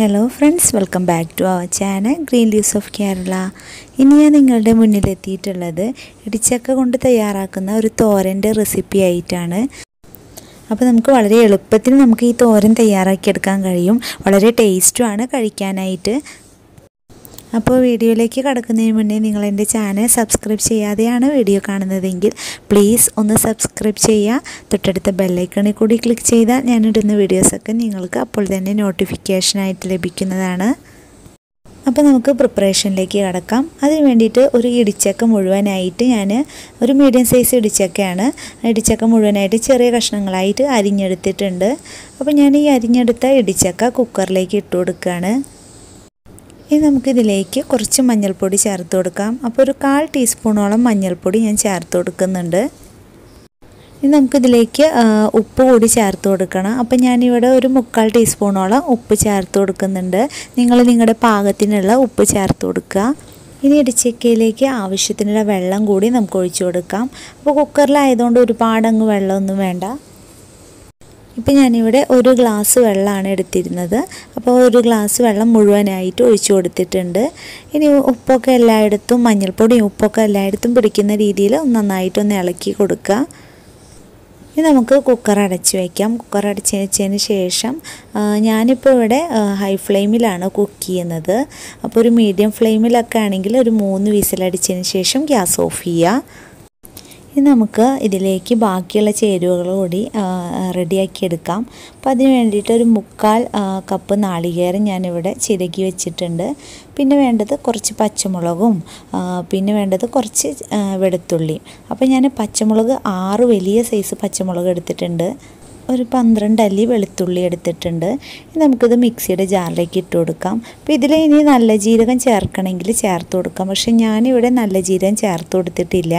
Hello friends welcome back to our channel green leaves of Kerala ഇനി ഞാൻ നിങ്ങളുടെ മുന്നിലെത്തിയിട്ടുള്ളത് ഇടിച്ചക്ക കൊണ്ട് തയ്യാറാക്കുന്ന ഒരു തോരന്റെ റെസിപ്പി ആയിട്ടാണ്. അപ്പോൾ നമുക്ക് വളരെ എളുപ്പത്തിൽ നമുക്ക് ഈ തോരൻ തയ്യാറാക്കിയെടുക്കാൻ കഴിയും. വളരെ ടേസ്റ്റുമാണ് കഴിക്കാനായിട്ട്. അപ്പോൾ വീഡിയോയിലേക്ക് കടക്കുന്നതിന് മുന്നേ നിങ്ങൾ എന്റെ ചാനൽ സബ്സ്ക്രൈബ് ചെയ്യാതെയാണ് വീഡിയോ കാണുന്നതെങ്കിൽ പ്ലീസ് ഒന്ന് സബ്സ്ക്രൈബ് ചെയ്യുക. തൊട്ടടുത്ത ബെല്ലൈക്കണിൽ കൂടി ക്ലിക്ക് ചെയ്താൽ ഞാനിടുന്ന വീഡിയോസൊക്കെ നിങ്ങൾക്ക് അപ്പോൾ തന്നെ നോട്ടിഫിക്കേഷനായിട്ട് ലഭിക്കുന്നതാണ്. അപ്പോൾ നമുക്ക് പ്രിപ്പറേഷനിലേക്ക് കടക്കാം. അതിന് വേണ്ടിയിട്ട് ഒരു ഇടിച്ചക്ക മുഴുവനായിട്ട് ഞാൻ ഒരു മീഡിയം സൈസ് ഇടിച്ചക്കയാണ്. ഇടിച്ചക്ക മുഴുവനായിട്ട് ചെറിയ കഷ്ണങ്ങളായിട്ട് അരിഞ്ഞെടുത്തിട്ടുണ്ട്. അപ്പോൾ ഞാൻ ഈ അരിഞ്ഞെടുത്ത ഇടിച്ചക്ക കുക്കറിലേക്ക് ഇട്ട് കൊടുക്കുകയാണ്. ഇനി നമുക്കിതിലേക്ക് കുറച്ച് മഞ്ഞൾപ്പൊടി ചേർത്ത് കൊടുക്കാം. അപ്പോൾ ഒരു കാൽ ടീസ്പൂണോളം മഞ്ഞൾപ്പൊടി ഞാൻ ചേർത്ത് കൊടുക്കുന്നുണ്ട്. ഇനി നമുക്കിതിലേക്ക് ഉപ്പ് കൂടി ചേർത്ത് കൊടുക്കണം. അപ്പം ഞാനിവിടെ ഒരു മുക്കാൽ ടീസ്പൂണോളം ഉപ്പ് ചേർത്ത് കൊടുക്കുന്നുണ്ട്. നിങ്ങൾ നിങ്ങളുടെ പാകത്തിനുള്ള ഉപ്പ് ചേർത്ത് കൊടുക്കുക. ഇനി ഇടിച്ചക്കയിലേക്ക് ആവശ്യത്തിനുള്ള വെള്ളം കൂടി നമുക്ക് ഒഴിച്ചു കൊടുക്കാം. അപ്പോൾ കുക്കറിലായതുകൊണ്ട് ഒരുപാട് അങ്ങ് വെള്ളമൊന്നും വേണ്ട. ഇപ്പം ഞാനിവിടെ ഒരു ഗ്ലാസ് വെള്ളമാണ് എടുത്തിരുന്നത്. അപ്പോൾ ഒരു ഗ്ലാസ് വെള്ളം മുഴുവനായിട്ട് ഒഴിച്ചു കൊടുത്തിട്ടുണ്ട്. ഇനി ഉപ്പൊക്കെ എല്ലായിടത്തും മഞ്ഞൾപ്പൊടിയും ഉപ്പൊക്കെ എല്ലായിടത്തും പിടിക്കുന്ന രീതിയിൽ നന്നായിട്ടൊന്ന് ഇളക്കി കൊടുക്കുക. ഇനി നമുക്ക് കുക്കർ അടച്ച് വയ്ക്കാം കുക്കർ അടച്ച് വെച്ചതിന് ശേഷം ഞാനിപ്പോൾ ഇവിടെ ഹൈ ഫ്ലെയിമിലാണ് കുക്ക് ചെയ്യുന്നത്. അപ്പോൾ ഒരു മീഡിയം ഫ്ലെയിമിലൊക്കെ ആണെങ്കിൽ ഒരു മൂന്ന് വിസിലടിച്ചതിന് ശേഷം ഗ്യാസ് ഓഫ് ചെയ്യുക. ഇനി നമുക്ക് ഇതിലേക്ക് ബാക്കിയുള്ള ചേരുവകൾ കൂടി റെഡിയാക്കി എടുക്കാം. അപ്പോൾ അതിന് വേണ്ടിയിട്ട് ഒരു മുക്കാൽ കപ്പ് നാളികേരം ഞാനിവിടെ ചിരകി വെച്ചിട്ടുണ്ട്. പിന്നെ വേണ്ടത് കുറച്ച് പച്ചമുളകും പിന്നെ വേണ്ടത് കുറച്ച് വെളുത്തുള്ളിയും. അപ്പോൾ ഞാൻ പച്ചമുളക് ആറ് വലിയ സൈസ് പച്ചമുളക് എടുത്തിട്ടുണ്ട്. ഒരു പന്ത്രണ്ട് അല്ലി വെളുത്തുള്ളി എടുത്തിട്ടുണ്ട്. നമുക്കിത് മിക്സിയുടെ ജാറിലേക്ക് ഇട്ട് കൊടുക്കാം. അപ്പോൾ ഇതിൽ ഇനി നല്ല ജീരകം ചേർക്കണമെങ്കിൽ ചേർത്ത് കൊടുക്കാം. പക്ഷേ ഞാനിവിടെ നല്ല ജീരകം ചേർത്ത് കൊടുത്തിട്ടില്ല.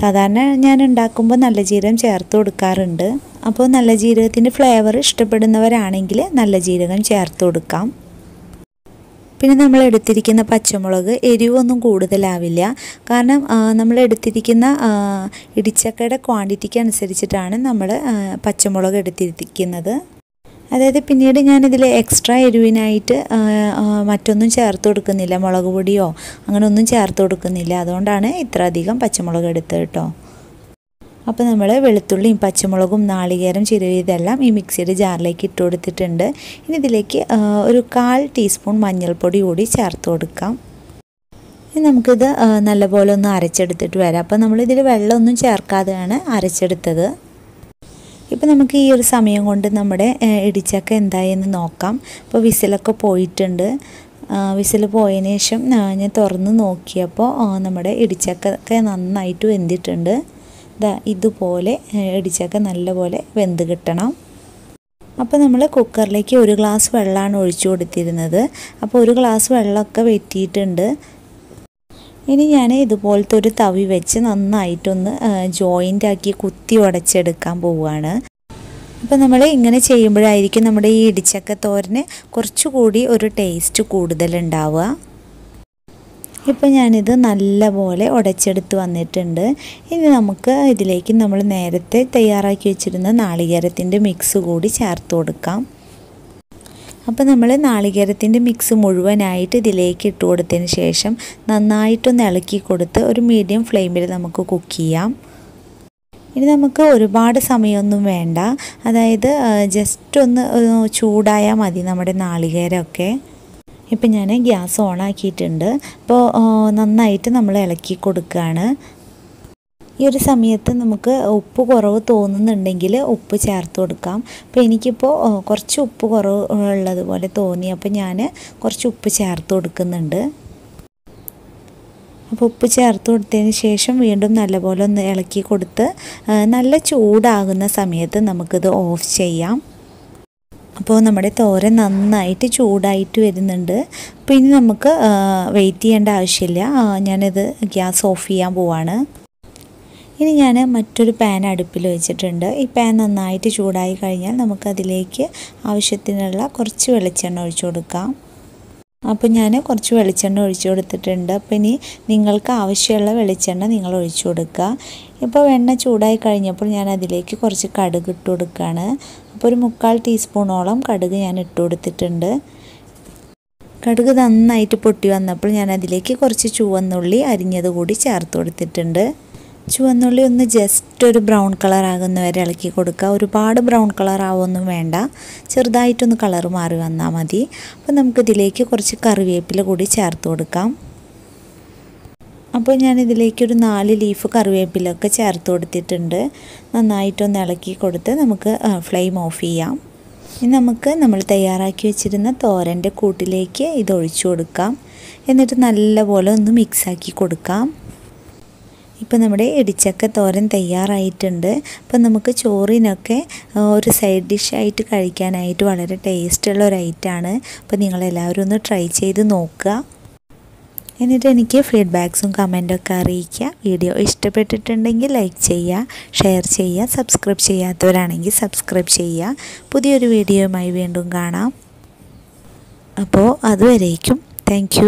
സാധാരണ ഞാൻ ഉണ്ടാക്കുമ്പോൾ നല്ല ജീരകം ചേർത്ത് കൊടുക്കാറുണ്ട്. അപ്പോൾ നല്ല ജീരകത്തിന്റെ ഫ്ലേവർ ഇഷ്ടപ്പെടുന്നവരാണെങ്കിൽ നല്ല ജീരകം ചേർത്ത് കൊടുക്കാം. പിന്നെ നമ്മൾ എടുത്തിരിക്കുന്ന പച്ചമുളക് എരിവൊന്നും കൂടുതലാവില്ല. കാരണം നമ്മൾ എടുത്തിരിക്കുന്ന ഇടിച്ചക്കയുടെ ക്വാണ്ടിറ്റിക്ക് അനുസരിച്ചിട്ടാണ് നമ്മൾ പച്ചമുളക് എടുത്തിരിക്കുന്നത്. അതായത് പിന്നീട് ഞാനിതിൽ എക്സ്ട്രാ എരിവിനായിട്ട് മറ്റൊന്നും ചേർത്ത് കൊടുക്കുന്നില്ല. മുളക് പൊടിയോ അങ്ങനെ ഒന്നും ചേർത്ത് കൊടുക്കുന്നില്ല. അതുകൊണ്ടാണ് ഇത്ര അധികം പച്ചമുളക് എടുത്തത് കേട്ടോ. അപ്പോൾ നമ്മൾ വെളുത്തുള്ളിയും പച്ചമുളകും നാളികേരം ചിരവിയതെല്ലാം ഈ മിക്സിയുടെ ജാറിലേക്ക് ഇട്ട് കൊടുത്തിട്ടുണ്ട്. ഇനി ഇതിലേക്ക് ഒരു കാൽ ടീസ്പൂൺ മഞ്ഞൾപ്പൊടി കൂടി ചേർത്ത് കൊടുക്കാം. ഇനി നമുക്കിത് നല്ലപോലെ ഒന്ന് അരച്ചെടുത്തിട്ട് വരാം. അപ്പോൾ നമ്മളിതിൽ വെള്ളമൊന്നും ചേർക്കാതെയാണ് അരച്ചെടുത്തത്. ഇപ്പോൾ നമുക്ക് ഈ ഒരു സമയം കൊണ്ട് നമ്മുടെ ഇടിച്ചക്ക എന്തായെന്ന് നോക്കാം. ഇപ്പോൾ വിസിലൊക്കെ പോയിട്ടുണ്ട്. വിസിൽ പോയതിന് ശേഷം ഞാൻ തുറന്ന് നോക്കിയപ്പോൾ നമ്മുടെ ഇടിച്ചക്ക നന്നായിട്ട് വെന്തിട്ടുണ്ട്. ഇതാ ഇതുപോലെ ഇടിച്ചൊക്കെ നല്ലപോലെ വെന്ത് കിട്ടണം. അപ്പോൾ നമ്മൾ കുക്കറിലേക്ക് ഒരു ഗ്ലാസ് വെള്ളമാണ് ഒഴിച്ചു കൊടുത്തിരുന്നത്. അപ്പോൾ ഒരു ഗ്ലാസ് വെള്ളമൊക്കെ വെറ്റിയിട്ടുണ്ട്. ഇനി ഞാൻ ഇതുപോലത്തെ ഒരു തവി വെച്ച് നന്നായിട്ടൊന്ന് ജോയിന്റ് ആക്കി കുത്തി ഉടച്ചെടുക്കാൻ പോവുകയാണ്. അപ്പോൾ നമ്മൾ ഇങ്ങനെ ചെയ്യുമ്പോഴായിരിക്കും നമ്മുടെ ഈ ഇടിച്ചക്ക തോരന് കുറച്ചുകൂടി ഒരു ടേസ്റ്റ് കൂടുതലുണ്ടാവുക. ഇപ്പോൾ ഞാനിത് നല്ലപോലെ ഉടച്ചെടുത്ത് വന്നിട്ടുണ്ട്. ഇനി നമുക്ക് ഇതിലേക്ക് നമ്മൾ നേരത്തെ തയ്യാറാക്കി വെച്ചിരുന്ന നാളികേരത്തിന്റെ മിക്സ് കൂടി ചേർത്ത് കൊടുക്കാം. അപ്പോൾ നമ്മൾ നാളികേരത്തിന്റെ മിക്സ് മുഴുവനായിട്ട് ഇതിലേക്ക് ഇട്ട് കൊടുത്തതിന് ശേഷം നന്നായിട്ടൊന്ന് ഇളക്കി കൊടുത്ത് ഒരു മീഡിയം ഫ്ലെയിമിൽ നമുക്ക് കുക്ക് ചെയ്യാം. ഇനി നമുക്ക് ഒരുപാട് സമയമൊന്നും വേണ്ട. അതായത് ജസ്റ്റ് ഒന്ന് ചൂടായാൽ മതി നമ്മുടെ നാളികേരമൊക്കെ. ഇപ്പം ഞാൻ ഗ്യാസ് ഓൺ ആക്കിയിട്ടുണ്ട് അപ്പോൾ നന്നായിട്ട് നമ്മൾ ഇളക്കി കൊടുക്കുകയാണ്. ഈ ഒരു സമയത്ത് നമുക്ക് ഉപ്പ് കുറവ് തോന്നുന്നുണ്ടെങ്കിൽ ഉപ്പ് ചേർത്ത് കൊടുക്കാം. അപ്പോൾ എനിക്കിപ്പോൾ കുറച്ച് ഉപ്പ് കുറവ് ഉള്ളതുപോലെ തോന്നി. അപ്പോൾ ഞാൻ കുറച്ച് ഉപ്പ് ചേർത്ത് കൊടുക്കുന്നുണ്ട്. അപ്പോൾ ഉപ്പ് ചേർത്ത് കൊടുത്തതിന് ശേഷം വീണ്ടും നല്ലപോലെ ഒന്ന് ഇളക്കി കൊടുത്ത് നല്ല ചൂടാകുന്ന സമയത്ത് നമുക്കിത് ഓഫ് ചെയ്യാം. അപ്പോൾ നമ്മുടെ തോര നന്നായിട്ട് ചൂടായിട്ട് വരുന്നുണ്ട്. അപ്പോൾ ഇനി നമുക്ക് വെയിറ്റ് ചെയ്യേണ്ട ആവശ്യമില്ല. ഞാനിത് ഗ്യാസ് ഓഫ് ചെയ്യാൻ പോവാണ്. ഇനി ഞാൻ മറ്റൊരു പാൻ അടുപ്പിൽ വെച്ചിട്ടുണ്ട്. ഈ പാൻ നന്നായിട്ട് ചൂടായി കഴിഞ്ഞാൽ നമുക്കതിലേക്ക് ആവശ്യത്തിനുള്ള കുറച്ച് വെളിച്ചെണ്ണ ഒഴിച്ചു കൊടുക്കാം. അപ്പോൾ ഞാൻ കുറച്ച് വെളിച്ചെണ്ണ ഒഴിച്ചു കൊടുത്തിട്ടുണ്ട്. അപ്പോൾ ഇനി നിങ്ങൾക്ക് ആവശ്യമുള്ള വെളിച്ചെണ്ണ നിങ്ങൾ ഒഴിച്ചു കൊടുക്കുക. ഇപ്പോൾ എണ്ണ ചൂടായി കഴിഞ്ഞപ്പോൾ ഞാൻ അതിലേക്ക് കുറച്ച് കടുക് ഇട്ട് കൊടുക്കുകയാണ്. അപ്പോൾ ഒരു മുക്കാൽ ടീസ്പൂണോളം കടുക് ഞാൻ ഇട്ട് കൊടുത്തിട്ടുണ്ട്. കടുക് നന്നായിട്ട് പൊട്ടി വന്നപ്പോൾ ഞാൻ അതിലേക്ക് കുറച്ച് ചുവന്നുള്ളി അരിഞ്ഞത് കൂടി ചേർത്ത് കൊടുത്തിട്ടുണ്ട്. ചുവന്നുള്ളി ഒന്ന് ജസ്റ്റ് ഒരു ബ്രൗൺ കളർ ആകുന്ന വരെ ഇളക്കി കൊടുക്കുക. ഒരുപാട് ബ്രൗൺ കളർ ആവുമൊന്നും വേണ്ട. ചെറുതായിട്ടൊന്ന് കളർ മാറി വന്നാൽ മതി. അപ്പോൾ നമുക്കിതിലേക്ക് കുറച്ച് കറിവേപ്പില കൂടി ചേർത്ത് കൊടുക്കാം. അപ്പോൾ ഞാൻ ഇതിലേക്കൊരു നാല് ലീഫ് കറിവേപ്പിലൊക്കെ ചേർത്ത് കൊടുത്തിട്ടുണ്ട്. നന്നായിട്ടൊന്ന് ഇളക്കി കൊടുത്ത് നമുക്ക് ഫ്ലെയിം ഓഫ് ചെയ്യാം. ഇനി നമുക്ക് നമ്മൾ തയ്യാറാക്കി വെച്ചിരുന്ന തോരന്റെ കൂട്ടിലേക്ക് ഇത് ഒഴിച്ചു കൊടുക്കാം. എന്നിട്ട് നല്ലപോലെ ഒന്ന് മിക്സാക്കി കൊടുക്കാം. ഇപ്പം നമ്മുടെ ഇടിച്ചക്ക തോരൻ തയ്യാറായിട്ടുണ്ട്. അപ്പം നമുക്ക് ചോറിനൊക്കെ ഒരു സൈഡ് ഡിഷായിട്ട് കഴിക്കാനായിട്ട് വളരെ ടേസ്റ്റുള്ള ഒരു ഐറ്റമാണ്. അപ്പോൾ നിങ്ങളെല്ലാവരും ഒന്ന് ട്രൈ ചെയ്ത് നോക്കുക. എന്നിട്ട് എനിക്ക് ഫീഡ്ബാക്സും കമന്റൊക്കെ അറിയിക്കുക. വീഡിയോ ഇഷ്ടപ്പെട്ടിട്ടുണ്ടെങ്കിൽ ലൈക്ക് ചെയ്യുക ഷെയർ ചെയ്യുക സബ്സ്ക്രൈബ് ചെയ്യാത്തവരാണെങ്കിൽ സബ്സ്ക്രൈബ് ചെയ്യുക. പുതിയൊരു വീഡിയോയുമായി വീണ്ടും കാണാം. അപ്പോൾ അതുവരേക്കും. താങ്ക്